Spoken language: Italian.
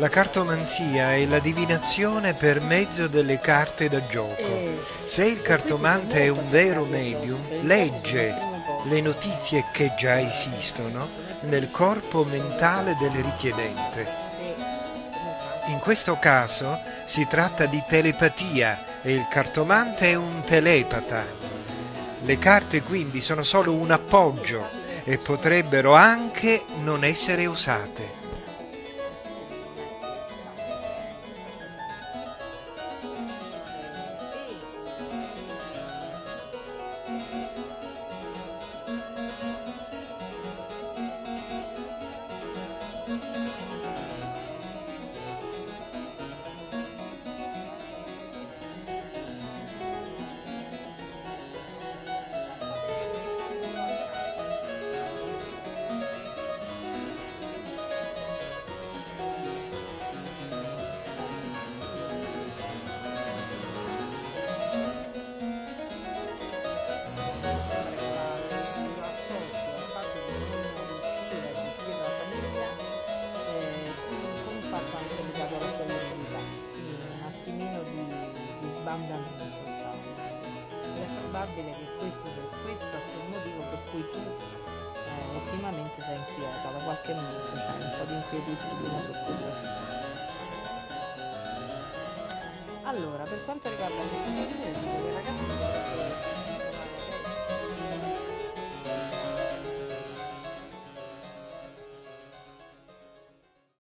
La cartomanzia è la divinazione per mezzo delle carte da gioco. E- Se il cartomante è un vero medium, legge le notizie che già esistono nel corpo mentale del richiedente. In questo caso si tratta di telepatia e il cartomante è un telepata. Le carte quindi sono solo un appoggio e potrebbero anche non essere usate. Ed è probabile che questo, questo sia il motivo per cui tu eh, ultimamente sei inquieta, da qualche mese c'è un po' di inquietudine su questo Allora, per quanto riguarda l'inquietudine, dico